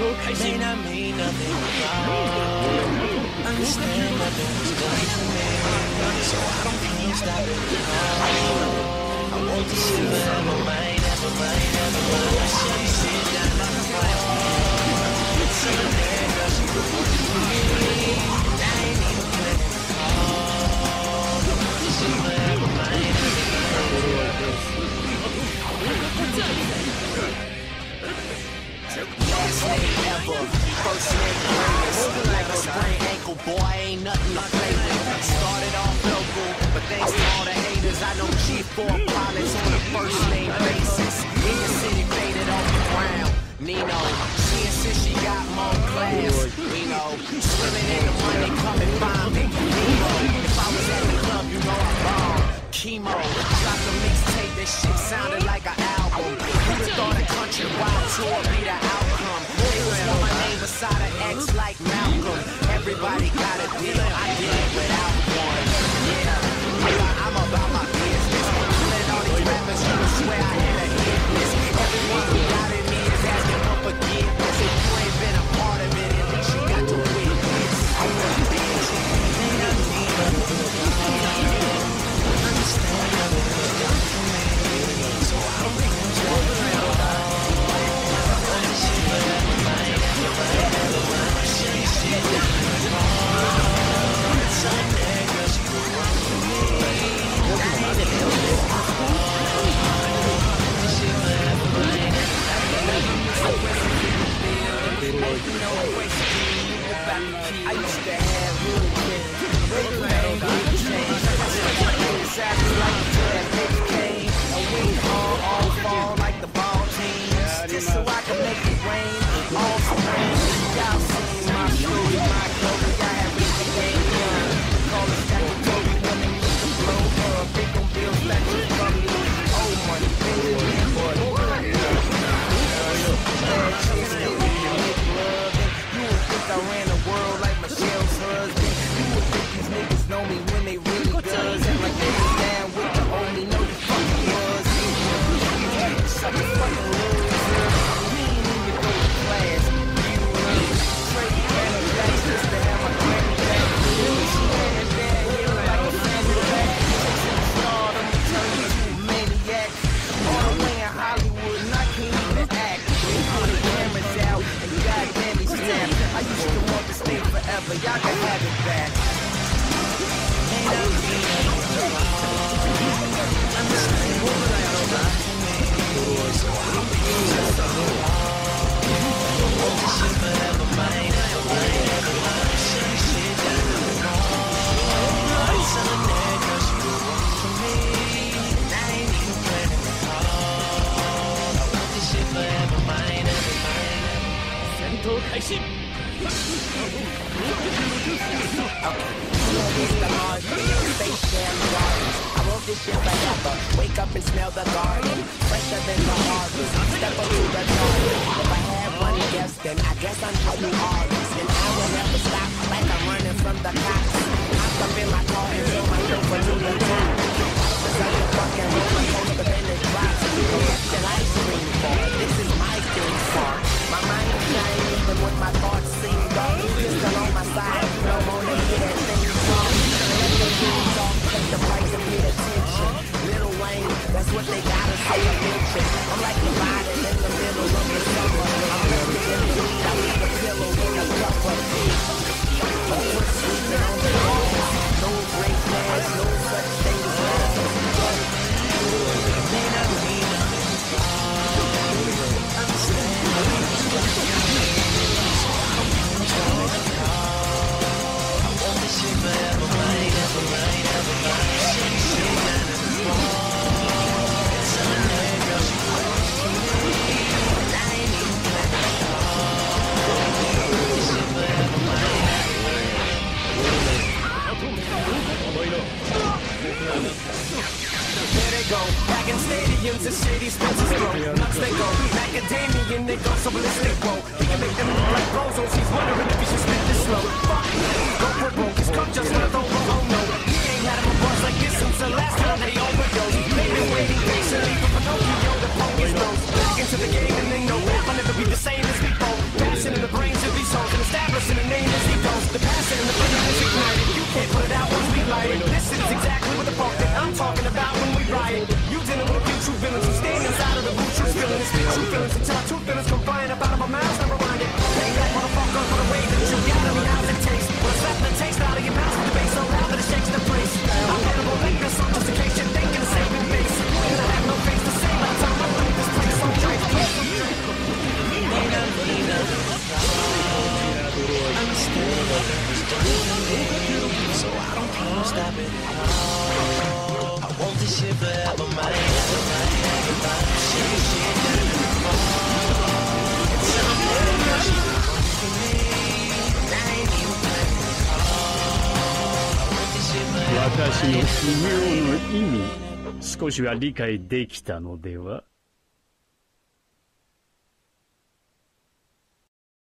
I may not mean boy, ain't nothing to play with. Started off local, but thanks to all the haters, I know G4 pilots on a first name basis. In the city, faded off the ground. Nino, she insists she got more class. We know, swimming in the money, come and find me. Nemo, if I was at the club, you know I'm wrong. Chemo, dropped a mixtape, make it rain. All spring. Y'all my story, my glory. I have really game. Call statutory they blow up. Big on bills, lectures from me. Big they love. You would think I ran the world like Michelle's husband. You would think these niggas know me forever, mind，can have it back. Shit! mind 全都开心 forever. Wake up and smell the garden. Fresher than the harvest. Step up to the garden. If I had one guess, then I guess I'm just I'm like go, back in stadiums and shady Spencer's grow. Nuts they go, macadamian they go, so ballistic bro. He can make them look like bozos, he's wondering if he should spit this slow. Fuck, go broke, his coach just wanna throw 私の修行の意味少しは理解できたのでは？